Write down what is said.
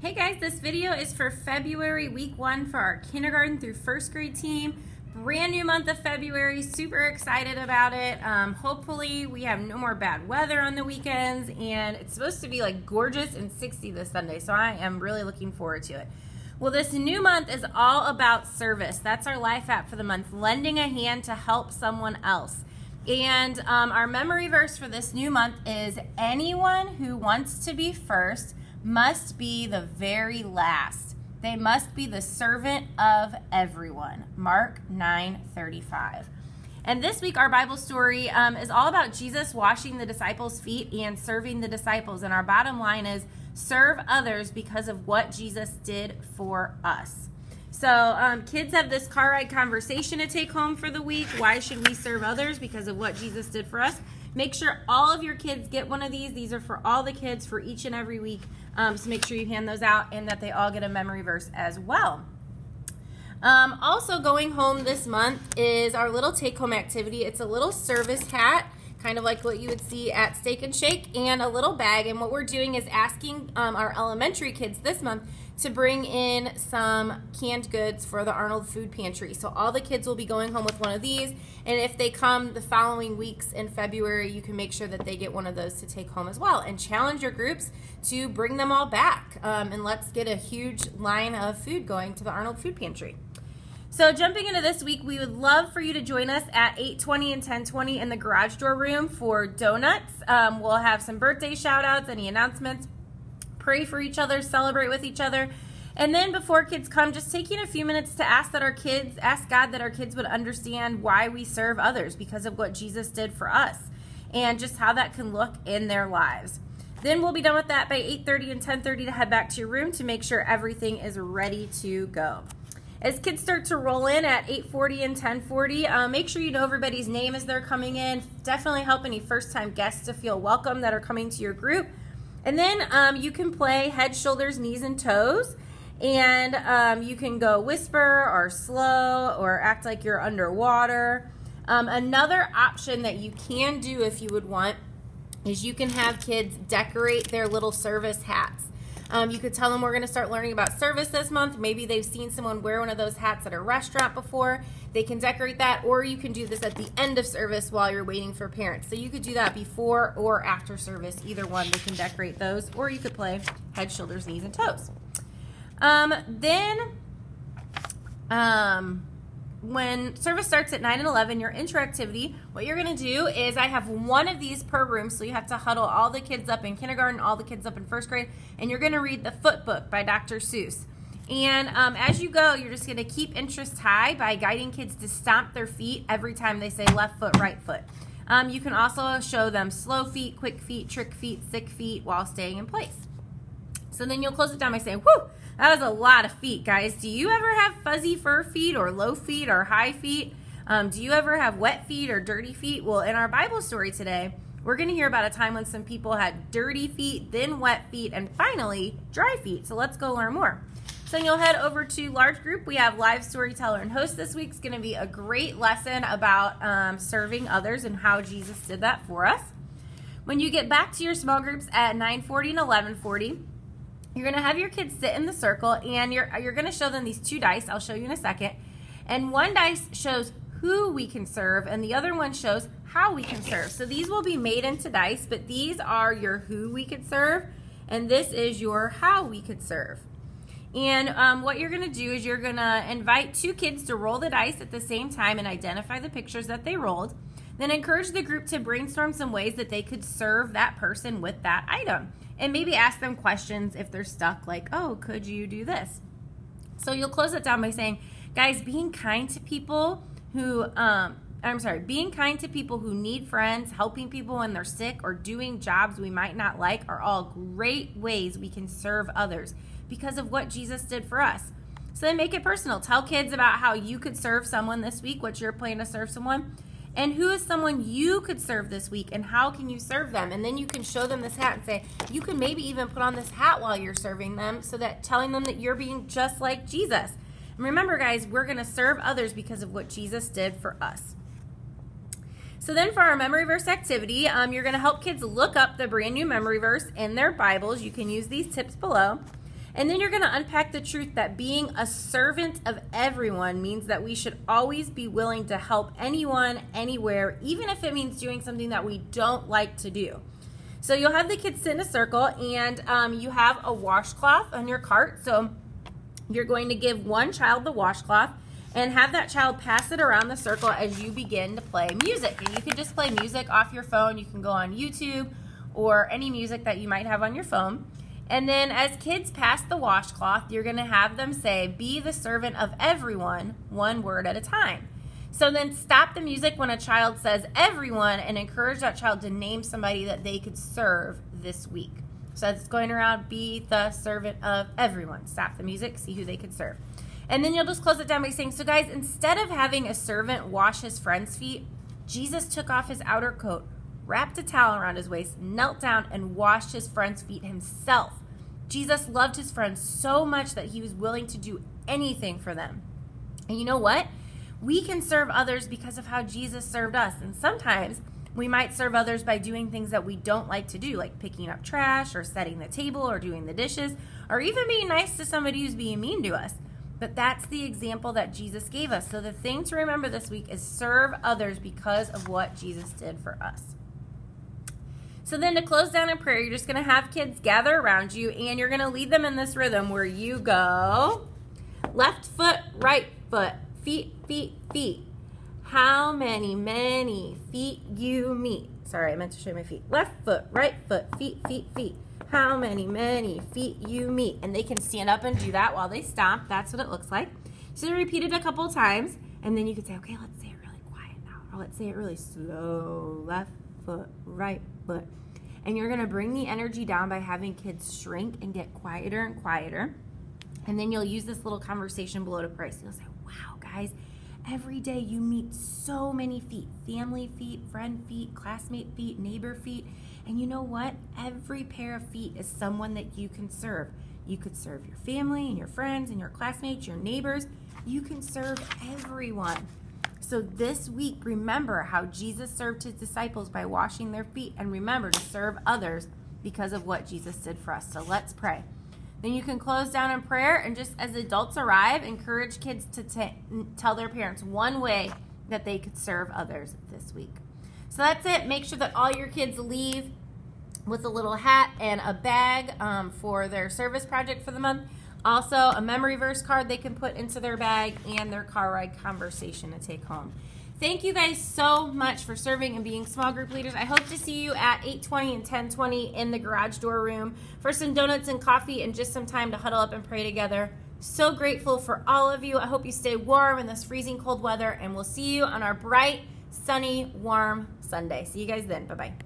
Hey guys, this video is for February week one for our kindergarten through first grade team. Brand new month of February, super excited about it. Um, hopefully we have no more bad weather on the weekends and it's supposed to be like gorgeous and 60 this Sunday, so I am really looking forward to it. Well, this new month is all about service. That's our life app for the month, lending a hand to help someone else. And um, our memory verse for this new month is anyone who wants to be first must be the very last. They must be the servant of everyone. Mark 9 35. And this week, our Bible story um, is all about Jesus washing the disciples' feet and serving the disciples. And our bottom line is serve others because of what Jesus did for us. So, um, kids have this car ride conversation to take home for the week. Why should we serve others? Because of what Jesus did for us. Make sure all of your kids get one of these. These are for all the kids for each and every week. Um, so make sure you hand those out and that they all get a memory verse as well. Um, also going home this month is our little take-home activity. It's a little service hat, kind of like what you would see at Steak and Shake, and a little bag. And what we're doing is asking um, our elementary kids this month to bring in some canned goods for the Arnold Food Pantry. So all the kids will be going home with one of these. And if they come the following weeks in February, you can make sure that they get one of those to take home as well. And challenge your groups to bring them all back. Um, and let's get a huge line of food going to the Arnold Food Pantry. So jumping into this week, we would love for you to join us at 8:20 and 10:20 in the garage door room for donuts. Um, we'll have some birthday shout outs, any announcements, pray for each other, celebrate with each other. And then before kids come, just taking a few minutes to ask that our kids, ask God that our kids would understand why we serve others because of what Jesus did for us and just how that can look in their lives. Then we'll be done with that by 8:30 and 10:30 to head back to your room to make sure everything is ready to go. As kids start to roll in at 8:40 and 10:40, uh, make sure you know everybody's name as they're coming in. Definitely help any first-time guests to feel welcome that are coming to your group. And then um, you can play head, shoulders, knees, and toes. And um, you can go whisper or slow or act like you're underwater. Um, another option that you can do if you would want is you can have kids decorate their little service hats. Um, you could tell them we're going to start learning about service this month. Maybe they've seen someone wear one of those hats at a restaurant before. They can decorate that, or you can do this at the end of service while you're waiting for parents. So you could do that before or after service. Either one, they can decorate those, or you could play head, shoulders, knees, and toes. Um, then, um, when service starts at 9 and 11, your interactivity, what you're going to do is I have one of these per room, so you have to huddle all the kids up in kindergarten, all the kids up in first grade, and you're going to read the foot book by Dr. Seuss. And um, as you go, you're just going to keep interest high by guiding kids to stomp their feet every time they say left foot, right foot. Um, you can also show them slow feet, quick feet, trick feet, sick feet while staying in place. So then you'll close it down by saying, whoo, that was a lot of feet, guys. Do you ever have fuzzy fur feet or low feet or high feet? Um, do you ever have wet feet or dirty feet? Well, in our Bible story today, we're going to hear about a time when some people had dirty feet, then wet feet, and finally dry feet. So let's go learn more. So you'll head over to large group. We have live storyteller and host this week. It's going to be a great lesson about um, serving others and how Jesus did that for us. When you get back to your small groups at 9:40 and 11:40, you're going to have your kids sit in the circle and you're, you're going to show them these two dice. I'll show you in a second. And one dice shows who we can serve and the other one shows how we can serve. So these will be made into dice, but these are your who we could serve and this is your how we could serve. And um, what you're to do is you're to invite two kids to roll the dice at the same time and identify the pictures that they rolled. Then encourage the group to brainstorm some ways that they could serve that person with that item and maybe ask them questions if they're stuck, like, oh, could you do this? So you'll close it down by saying, guys, being kind to people who, um, I'm sorry, being kind to people who need friends, helping people when they're sick, or doing jobs we might not like are all great ways we can serve others because of what Jesus did for us. So then make it personal. Tell kids about how you could serve someone this week, what you're planning to serve someone. And who is someone you could serve this week and how can you serve them? And then you can show them this hat and say, you can maybe even put on this hat while you're serving them so that telling them that you're being just like Jesus. And remember, guys, we're going to serve others because of what Jesus did for us. So then for our memory verse activity, um, you're going to help kids look up the brand new memory verse in their Bibles. You can use these tips below. And then you're going to unpack the truth that being a servant of everyone means that we should always be willing to help anyone, anywhere, even if it means doing something that we don't like to do. So you'll have the kids sit in a circle and um, you have a washcloth on your cart. So you're going to give one child the washcloth and have that child pass it around the circle as you begin to play music. And you can just play music off your phone. You can go on YouTube or any music that you might have on your phone. And then as kids pass the washcloth, you're going to have them say, Be the servant of everyone, one word at a time. So then stop the music when a child says everyone and encourage that child to name somebody that they could serve this week. So it's going around, be the servant of everyone. Stop the music, see who they could serve. And then you'll just close it down by saying, So, guys, instead of having a servant wash his friend's feet, Jesus took off his outer coat, wrapped a towel around his waist, knelt down, and washed his friend's feet himself. Jesus loved his friends so much that he was willing to do anything for them. And you know what? We can serve others because of how Jesus served us. And sometimes we might serve others by doing things that we don't like to do, like picking up trash or setting the table or doing the dishes, or even being nice to somebody who's being mean to us. But that's the example that Jesus gave us. So the thing to remember this week is serve others because of what Jesus did for us. So then to close down in prayer, you're just going to have kids gather around you and you're going to lead them in this rhythm where you go left foot, right foot, feet, feet, feet. How many, many feet you meet. Sorry, I meant to show my feet. Left foot, right foot, feet, feet, feet how many, many feet you meet. And they can stand up and do that while they stomp. That's what it looks like. So repeat it a couple times, and then you could say, okay, let's say it really quiet now. Or let's say it really slow. Left foot, right foot. And you're going to bring the energy down by having kids shrink and get quieter and quieter. And then you'll use this little conversation below to. So you'll say, wow, guys, every day you meet so many feet family feet, friend feet, classmate feet, neighbor feet. And you know what? Every pair of feet is someone that you can serve. You could serve your family and your friends and your classmates, your neighbors. You can serve everyone. So this week, remember how Jesus served his disciples by washing their feet, and remember to serve others because of what Jesus did for us. So let's pray. Then you can close down in prayer, and just as adults arrive, encourage kids to t- tell their parents one way that they could serve others this week. So that's it. Make sure that all your kids leave with a little hat and a bag um, for their service project for the month. Also, a memory verse card they can put into their bag and their car ride conversation to take home. Thank you guys so much for serving and being small group leaders. I hope to see you at 8:20 and 10:20 in the garage door room for some donuts and coffee and just some time to huddle up and pray together. So grateful for all of you. I hope you stay warm in this freezing cold weather and we'll see you on our bright, sunny, warm Sunday. See you guys then. Bye-bye.